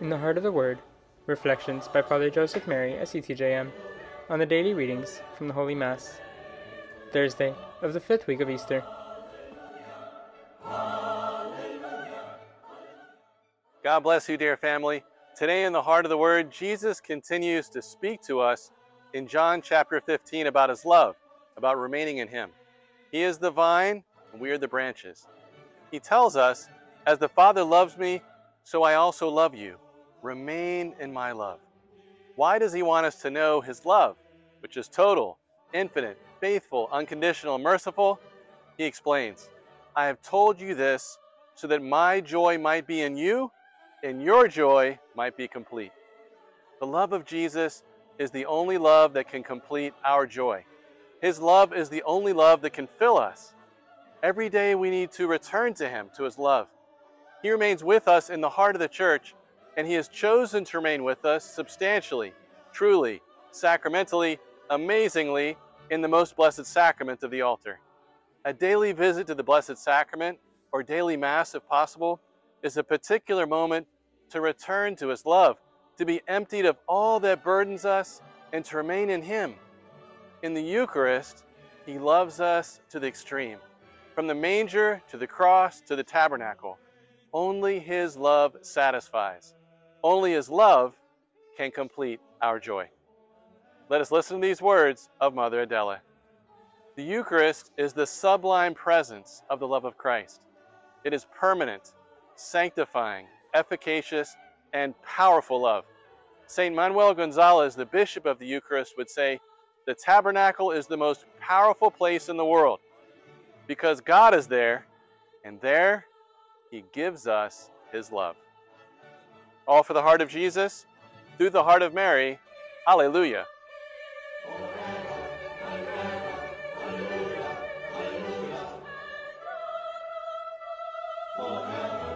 In the Heart of the Word, Reflections by Father Joseph Mary SCTJM on the daily readings from the Holy Mass, Thursday of the fifth week of Easter. God bless you, dear family. Today, in the Heart of the Word, Jesus continues to speak to us in John chapter 15 about his love, about remaining in him. He is the vine, and we are the branches. He tells us, As the Father loves me, so I also love you. Remain in my love. Why does he want us to know his love, which is total, infinite, faithful, unconditional, merciful? He explains, I have told you this so that my joy might be in you and your joy might be complete. The love of Jesus is the only love that can complete our joy. His love is the only love that can fill us. Every day we need to return to Him, to His love. He remains with us in the heart of the church, and He has chosen to remain with us substantially, truly, sacramentally, amazingly, in the most blessed sacrament of the altar. A daily visit to the Blessed Sacrament, or daily Mass if possible, is a particular moment to return to His love, to be emptied of all that burdens us, and to remain in Him. In the Eucharist, He loves us to the extreme. From the manger to the cross to the tabernacle, only His love satisfies. Only His love can complete our joy. Let us listen to these words of Mother Adela. The Eucharist is the sublime presence of the love of Christ. It is permanent, sanctifying, efficacious, and powerful love. St. Manuel Gonzalez, the bishop of the Eucharist, would say, the tabernacle is the most powerful place in the world because God is there, and there He gives us His love. All for the heart of Jesus, through the heart of Mary. Alleluia. Forever.